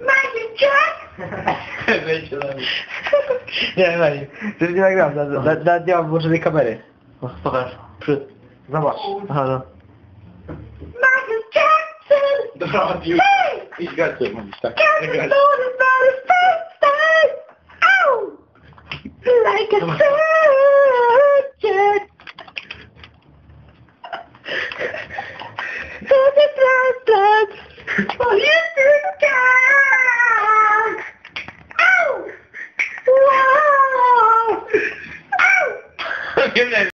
Magic Jack! Nie, weź. Przecież nie nagram, na- na- nawet nie mam włączonej kamery. O, Pokaż. Przy... Zobacz. Aha, no. Michael Jackson! Dobra. Hey! Idź gacie, mówisz tak. Ow! Like a surgeon! To the blood! Oh, you forgiveness